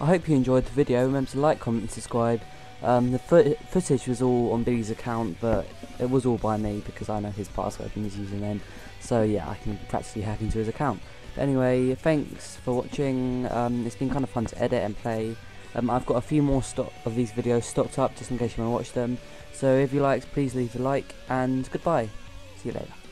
I hope you enjoyed the video. Remember to like, comment, and subscribe. Um, the foot footage was all on Billy's account, but it was all by me because I know his password and his username. So yeah, I can practically hack into his account. But anyway, thanks for watching. Um, it's been kind of fun to edit and play. Um, I've got a few more of these videos stocked up just in case you want to watch them. So if you liked, please leave a like and goodbye. See you later.